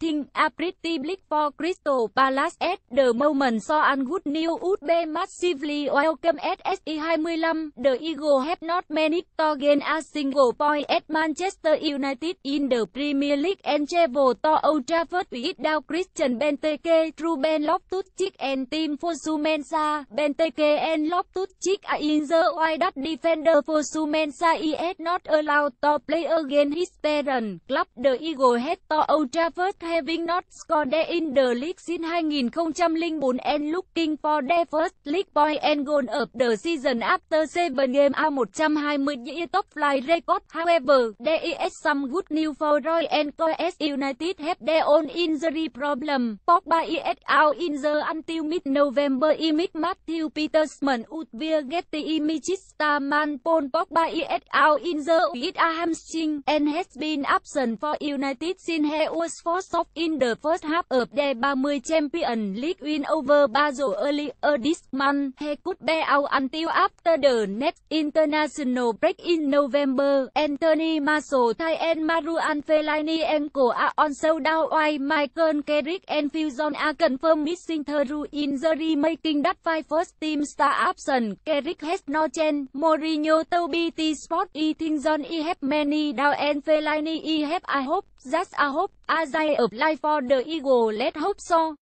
Thing a pretty for Crystal Palace at the moment so and good news would be massively welcome at SE25. The Eagle have not managed to gain a single point at Manchester United in the Premier League and travel to Old Trafford without Christian Benteke, Ruben Loftus-Cheek and Tim Fosumensa. Benteke and Loftus-Cheek are in the wide defender Fosumensa is not allowed to play against his parent club. The Eagle head to Old Trafford having not scored in the league since 2004 and looking for their first league point and goal of the season after seven games a 120 year top flight record. However, there is some good news for Roy and Coes United have their own injury problem. Pogba is out injured until mid-November. Image Matthew Petersman Utvir Getty Images Starman Paul Pogba is out injured with a hamstring and has been absent for United since he was forced Microsoft in the first half of the 30 Champions League win over Basel earlier this month. He could be out until after the next international break in November. Anthony Marshall, Ty and Marouane Fellaini ankle are also down while Michael Carrick and Phil Jones are confirmed missing through injury making that five first team star absent. Carrick has no chance. Mourinho told BT Sport eating John he have many down and Fellaini he have I hope, just a hope, as I apply for the Eagle, let's hope so.